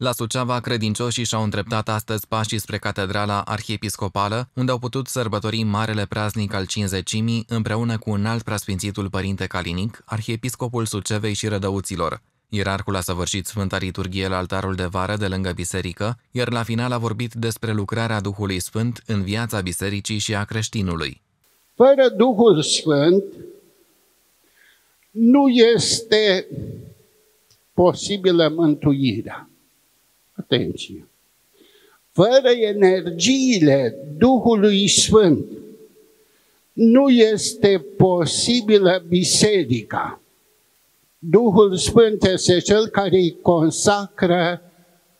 La Suceava, credincioșii și-au îndreptat astăzi pașii spre Catedrala Arhiepiscopală, unde au putut sărbători Marele Praznic al Cinzecimii împreună cu un alt preasfințitul Părinte Calinic, Arhiepiscopul Sucevei și Rădăuților. Ierarhul a săvârșit Sfânta Liturghie la altarul de vară de lângă biserică, iar la final a vorbit despre lucrarea Duhului Sfânt în viața bisericii și a creștinului. Fără Duhul Sfânt nu este posibilă mântuirea. Atenție! Fără energiile Duhului Sfânt nu este posibilă biserica. Duhul Sfânt este cel care îi consacră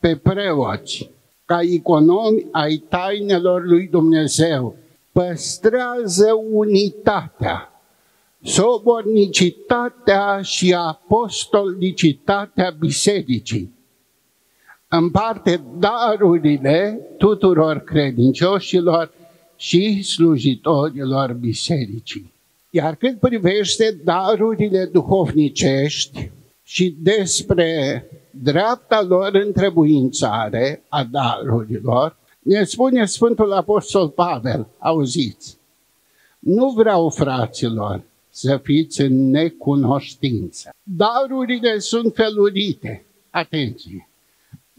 pe preoți ca economi ai tainelor lui Dumnezeu. Păstrează unitatea, sobornicitatea și apostolicitatea bisericii împarte darurile tuturor credincioșilor și slujitorilor bisericii. Iar cât privește darurile duhovnicești și despre dreapta lor întrebuințare a darurilor, ne spune Sfântul Apostol Pavel, auziți, nu vreau, fraților, să fiți în necunoștință. Darurile sunt felurite, atenție,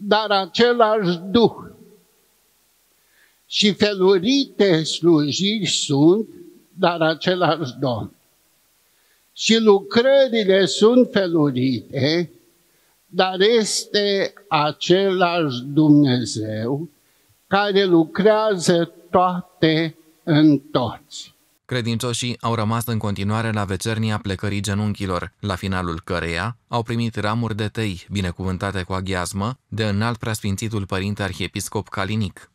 dar același Duh. Și felurite slujiri sunt, dar același Domn. Și lucrările sunt felurite, dar este același Dumnezeu care lucrează toate în toți. Credincioșii au rămas în continuare la vecernia plecării genunchilor, la finalul căreia au primit ramuri de tăi, binecuvântate cu aghiazmă, de înalt preasfințitul părinte arhiepiscop Calinic.